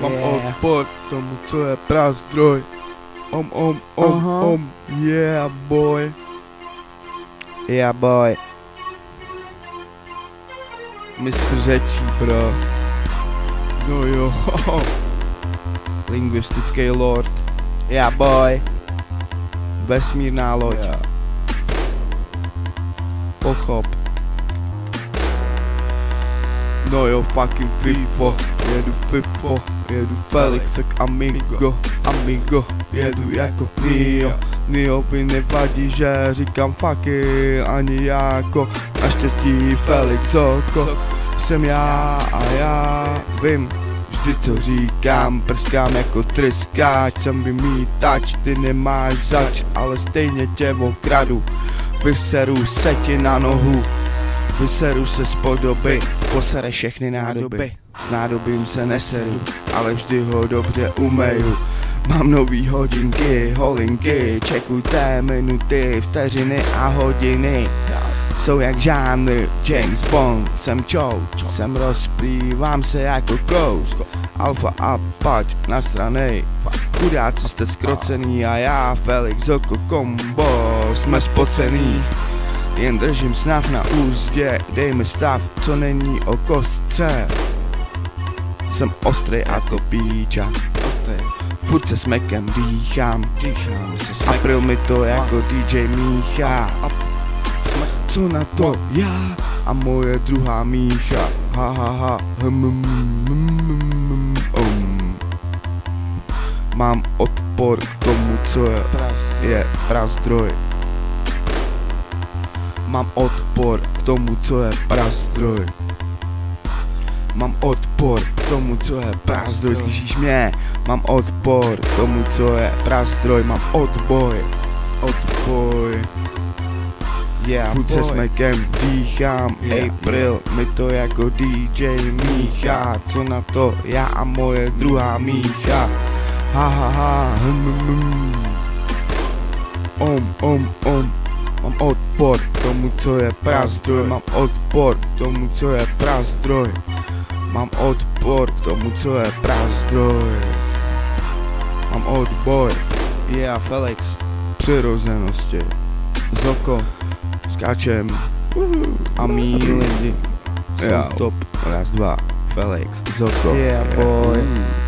Mám Yeah. odpor tomu, co je prazdroj. Om, om, om, Aha. om, yeah boy. Yeah boy. Mistr řečí, bro. No jo, lingvistický lord. Yeah boy. Vesmírná loď. Yeah. Pochop. No jo, fucking FIFO, jedu FIFO, jedu Felix jak amigo, amigo, jedu jako Nio, Niovi nevadí, že říkám fucky, ani jako, naštěstí Felix oko, jsem já a já vím, vždy co říkám, prskám jako tryskáč, jsem vymítač, ty nemáš zač, ale stejně tě okradu, vyseru se ti na nohu, Vyseru se z podoby, posere všechny nádoby. S nádobím se neseru, ale vždy ho dobře umeju. Mám nový hodinky, holinky, čekujte minuty, vteřiny a hodiny. Jsou jak žánr James Bond, jsem čouč, jsem rozplývám se jako kous. Alfa a pač na strany, chudáci jste skrocený a já Felix Oko kombo, jsme spocený jen držím snav na úzdě, dej mi stav, co není o kostře Jsem ostrý jako píča. Furt se smekem dýchám, dýchám se April mi to jako DJ míchá Co na to já a moje druhá mícha? Ha ha ha. Hm, hm, hm, hm, um. Mám odpor k tomu, co je, je prazdroj Mám odpor k tomu, co je prazdroj. Mám odpor k tomu, co je prazdroj, slyšíš mě? Mám odpor k tomu, co je prazdroj, mám odboj Odboj. Yeah Furt se smekem dýchám, Yeah, April, mi to jako DJ míchá. Co na to já a moje druhá mícha? Ha ha ha, hm, hm, hm. Om, om, om odpor k tomu, co je prazdroj Mám odpor k tomu, co je prazdroj Mám odpor tomu, co je prazdroj Mám odboj. Yeah Felix. přirozenosti. Zoko Skáčem. A mý lidi. Jsou Jo. top. Raz, dva. Felix. Zoko Yeah boy. Mm.